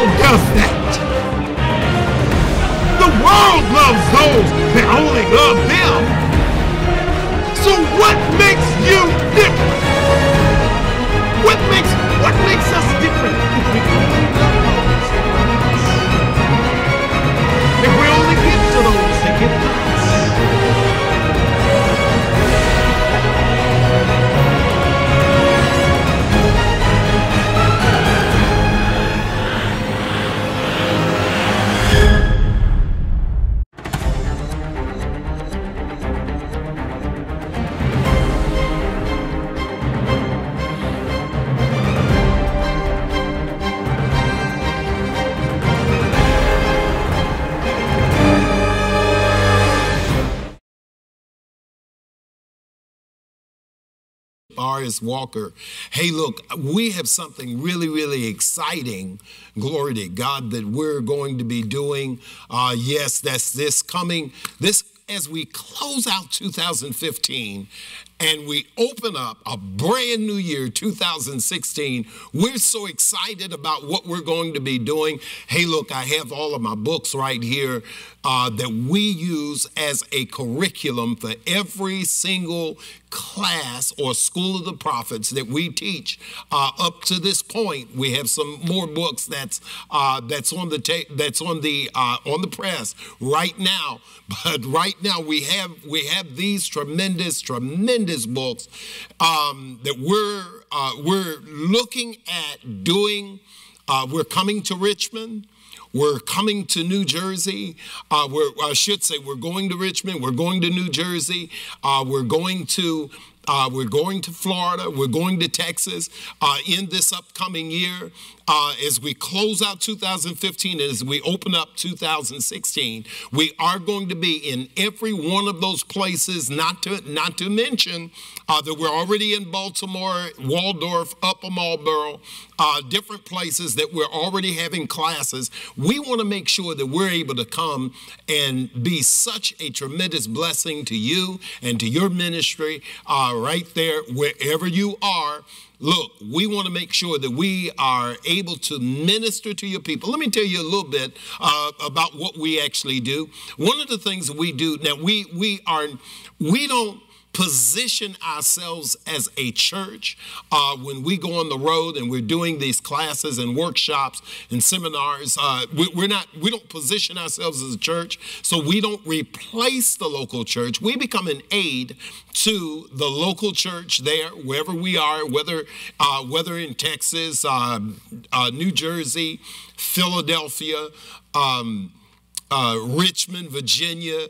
world does that. The world loves those that only love them. So what makes you different? What makes what makes us different R.S. Walker. Hey, look, we have something really, really exciting, glory to God, that we're going to be doing. Uh, yes, that's this coming, this as we close out 2015 and we open up a brand new year, 2016, we're so excited about what we're going to be doing. Hey, look, I have all of my books right here uh, that we use as a curriculum for every single class or school of the prophets that we teach uh, up to this point. We have some more books that's uh, that's on the that's on the uh, on the press right now. But right now we have we have these tremendous tremendous books um, that we're uh, we're looking at doing. Uh, we're coming to Richmond. We're coming to New Jersey. Uh, I should say we're going to Richmond. We're going to New Jersey. Uh, we're going to uh, we're going to Florida. We're going to Texas uh, in this upcoming year. Uh, as we close out 2015 and as we open up 2016, we are going to be in every one of those places. Not to not to mention uh, that we're already in Baltimore, Waldorf, Upper Marlboro, uh, different places that we're already having classes. We want to make sure that we're able to come and be such a tremendous blessing to you and to your ministry uh, right there, wherever you are. Look, we want to make sure that we are able to minister to your people. Let me tell you a little bit uh, about what we actually do. One of the things we do now, we we are we don't position ourselves as a church uh, when we go on the road and we're doing these classes and workshops and seminars uh, we, we're not we don't position ourselves as a church so we don't replace the local church. We become an aid to the local church there wherever we are whether uh, whether in texas uh, uh, new jersey philadelphia um, uh, richmond virginia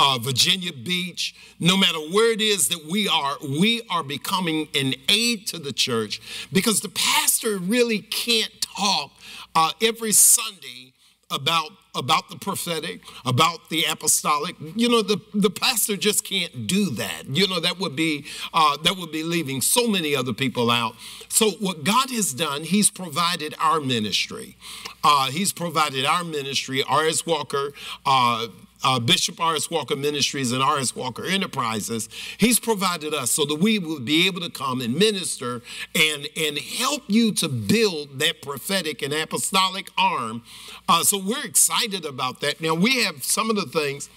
uh, Virginia Beach, no matter where it is that we are, we are becoming an aid to the church because the pastor really can't talk uh, every Sunday about about the prophetic, about the apostolic. You know, the, the pastor just can't do that. You know, that would be uh, that would be leaving so many other people out. So what God has done, He's provided our ministry. Uh, he's provided our ministry. R.S. Walker. Uh, uh, Bishop R.S. Walker Ministries and R.S. Walker Enterprises, he's provided us so that we will be able to come and minister and, and help you to build that prophetic and apostolic arm. Uh, so we're excited about that. Now, we have some of the things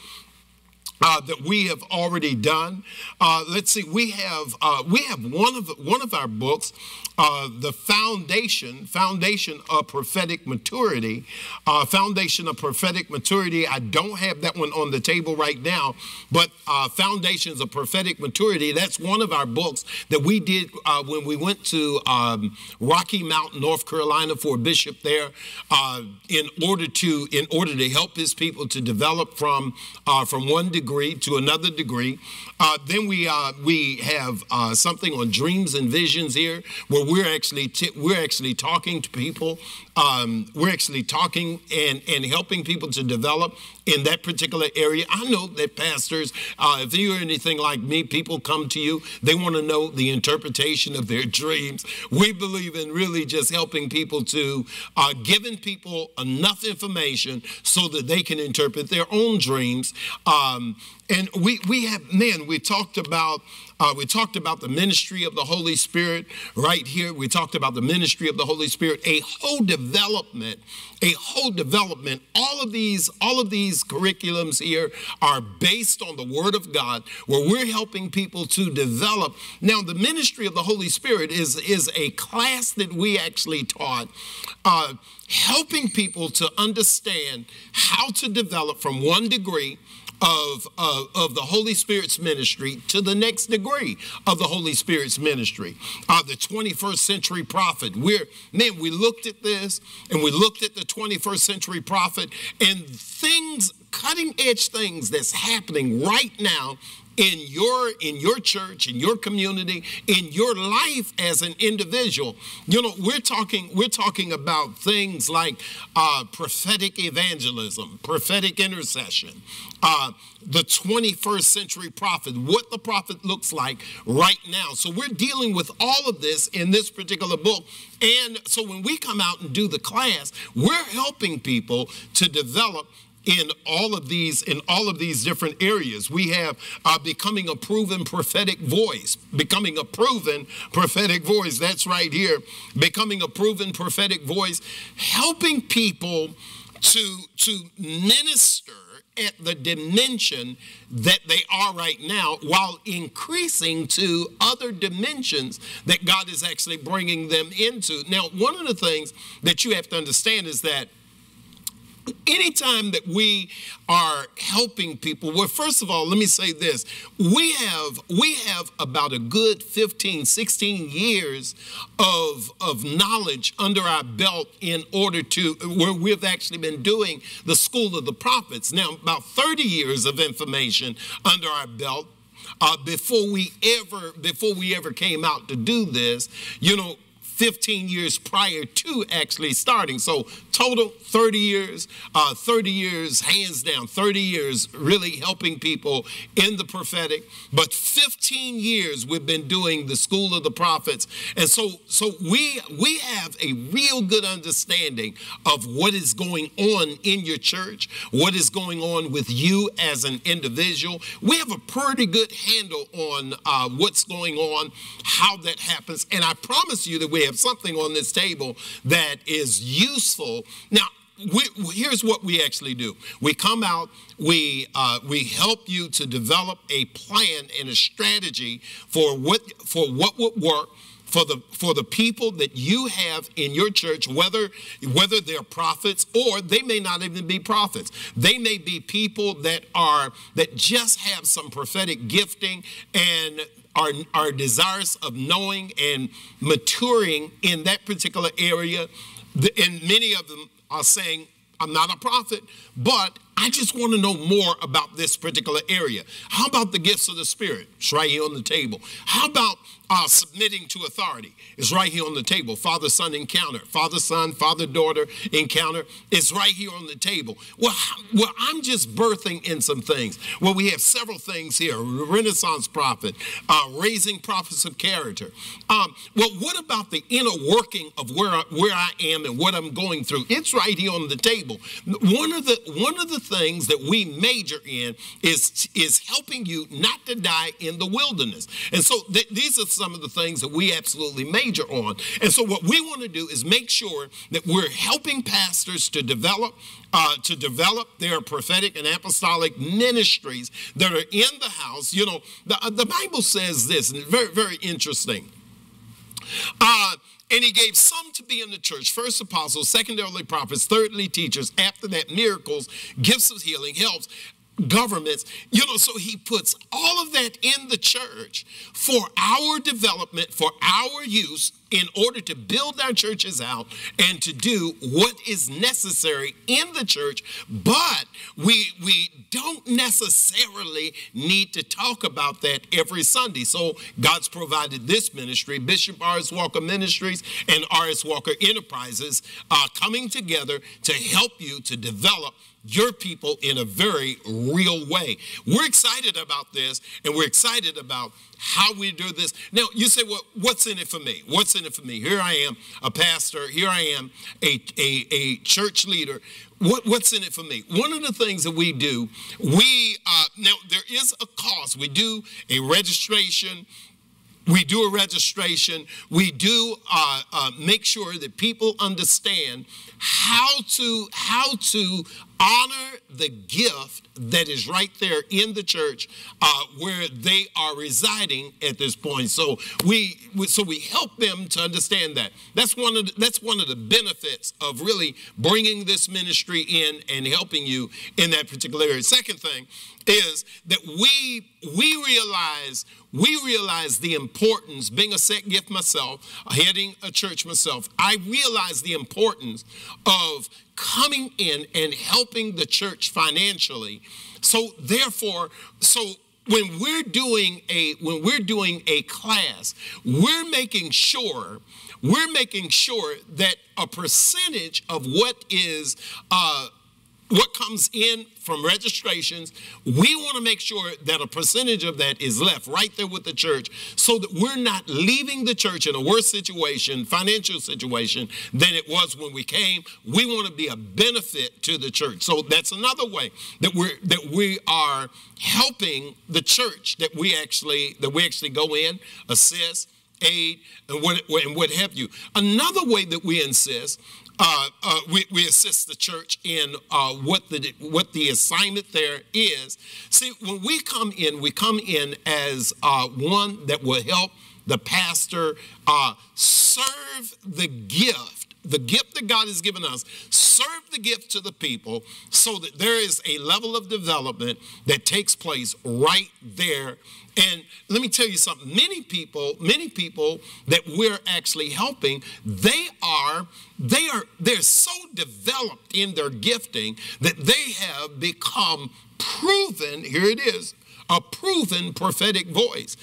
uh, that we have already done. Uh, let's see, we have uh, we have one of one of our books, uh, the foundation foundation of prophetic maturity, uh, foundation of prophetic maturity. I don't have that one on the table right now, but uh, foundations of prophetic maturity. That's one of our books that we did when we went to um, Rocky Mount, North Carolina, for a bishop there, in order to in order to help his people to develop from from one degree to another degree. Uh, then we uh, we have uh, something on dreams and visions here, where we're actually t- we're actually talking to people. Um, we're actually talking and and helping people to develop in that particular area. I know that pastors, uh, if you're anything like me, people come to you. They want to know the interpretation of their dreams. We believe in really just helping people to uh, giving people enough information so that they can interpret their own dreams. Um, and we we have man. We talked about uh, we talked about the ministry of the Holy Spirit right here. We talked about the ministry of the Holy Spirit, a whole development, a whole development. All of these, all of these curriculums here are based on the Word of God, where we're helping people to develop. Now, the ministry of the Holy Spirit is is a class that we actually taught. Uh, helping people to understand how to develop from one degree of, of, of, the Holy Spirit's ministry to the next degree of the Holy Spirit's ministry. Uh, the 21st century prophet. We're, man, we looked at this and we looked at the 21st century prophet and things, cutting edge things that's happening right now in your in your church in your community in your life as an individual. You know we're talking we're talking about things like uh, prophetic evangelism prophetic intercession uh, the 21st century prophet what the prophet looks like right now. So we're dealing with all of this in this particular book. And so when we come out and do the class we're helping people to develop in all of these in all of these different areas we have uh, becoming a proven prophetic voice becoming a proven prophetic voice that's right here becoming a proven prophetic voice helping people to to minister at the dimension that they are right now while increasing to other dimensions that God is actually bringing them into. Now, one of the things that you have to understand is that anytime that we are helping people well first of all let me say this. We have we have about a good 15 16 years of of knowledge under our belt in order to where we've actually been doing the school of the prophets. Now about 30 years of information under our belt uh, before we ever before we ever came out to do this you know 15 years prior to actually starting. So total 30 years, uh, 30 years hands down, 30 years really helping people in the prophetic. But 15 years we've been doing the school of the prophets, and so so we we have a real good understanding of what is going on in your church, what is going on with you as an individual. We have a pretty good handle on uh, what's going on, how that happens, and I promise you that we have something on this table that is useful. Now, we, here's what we actually do we come out we uh, we help you to develop a plan and a strategy for what for what would work for the for the people that you have in your church whether whether they're prophets or they may not even be prophets they may be people that are that just have some prophetic gifting and are, are desirous of knowing and maturing in that particular area. And many of them are saying, I'm not a prophet, but I just want to know more about this particular area. How about the gifts of the Spirit? It's right here on the table. How about uh, submitting to authority? It's right here on the table. Father son encounter, father son, father daughter encounter It's right here on the table. Well, well, I'm just birthing in some things. Well, we have several things here Renaissance prophet, uh, raising prophets of character. Um, well, what about the inner working of where I, where I am and what I'm going through? It's right here on the table. One of the one of the things that we major in is, is helping you not to die in the wilderness. And so th- these are some of the things that we absolutely major on. And so what we want to do is make sure that we're helping pastors to develop uh, to develop their prophetic and apostolic ministries that are in the house. You know, the, uh, the Bible says this, and very, very interesting. Uh, and he gave some to be in the church first apostles, secondarily prophets, thirdly teachers, after that miracles, gifts of healing, helps, governments. You know, so he puts all of that in the church for our development, for our use, in order to build our churches out and to do what is necessary in the church. But we we don't necessarily need to talk about that every Sunday. So God's provided this ministry, Bishop R.S. Walker Ministries and R.S. Walker Enterprises, uh, coming together to help you to develop your people in a very real way. We're excited about this and we're excited about how we do this. Now, you say, well, what's in it for me? What's in for me? Here I am, a pastor. Here I am, a, a, a church leader. What, what's in it for me? One of the things that we do, we, uh, now there is a cost. We do a registration we do a registration. We do uh, uh, make sure that people understand how to how to honor the gift that is right there in the church uh, where they are residing at this point. So we, so we help them to understand that. That's one of the, that's one of the benefits of really bringing this ministry in and helping you in that particular area. Second thing is that we we realize we realize the importance being a set gift myself heading a church myself i realize the importance of coming in and helping the church financially. So therefore so when we're doing a when we're doing a class we're making sure we're making sure that a percentage of what is uh, what comes in from registrations, we want to make sure that a percentage of that is left right there with the church so that we're not leaving the church in a worse situation, financial situation, than it was when we came. We want to be a benefit to the church. So that's another way that we're that we are helping the church that we actually that we actually go in, assist, aid, and what, and what have you. Another way that we insist uh, uh, we, we, assist the church in uh, what the what the assignment there is. See, when we come in, we come in as uh, one that will help the pastor uh, serve the gift, the gift that God has given us, serve the gift to the people, so that there is a level of development that takes place right there and let me tell you something. Many people, many people that we're actually helping, they are they are they're so developed in their gifting that they have become proven, here it is, a proven prophetic voice.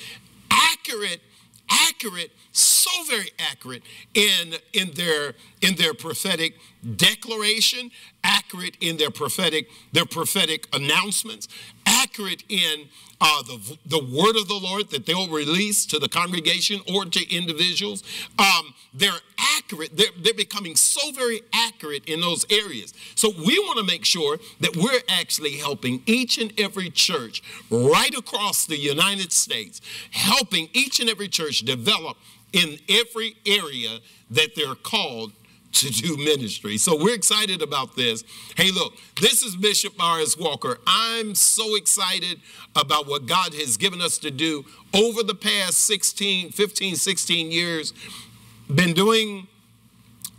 Accurate, accurate, so very accurate in in their in their prophetic declaration, accurate in their prophetic their prophetic announcements, accurate in uh, the, the word of the Lord that they'll release to the congregation or to individuals. Um, they're accurate. They're, they're becoming so very accurate in those areas. So we want to make sure that we're actually helping each and every church right across the United States, helping each and every church develop in every area that they're called to do ministry. So we're excited about this. Hey, look, this is Bishop R.S. Walker. I'm so excited about what God has given us to do over the past 16, 15, 16 years. Been doing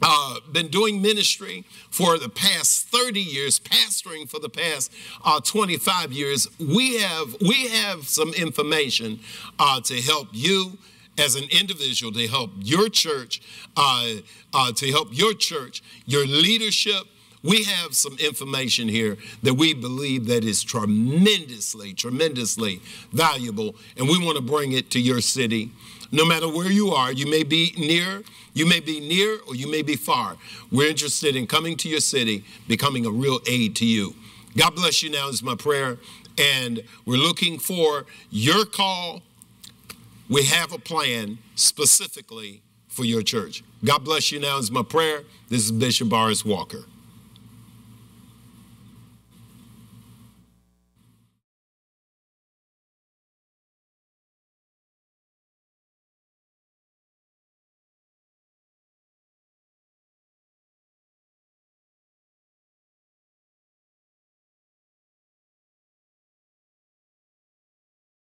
uh, been doing ministry for the past 30 years, pastoring for the past uh, 25 years. We have we have some information uh, to help you as an individual to help your church, uh, uh, to help your church, your leadership. We have some information here that we believe that is tremendously, tremendously valuable, and we want to bring it to your city. No matter where you are, you may be near, you may be near, or you may be far. We're interested in coming to your city, becoming a real aid to you. God bless you now is my prayer, and we're looking for your call we have a plan specifically for your church. God bless you now is my prayer. This is Bishop R.S. Walker.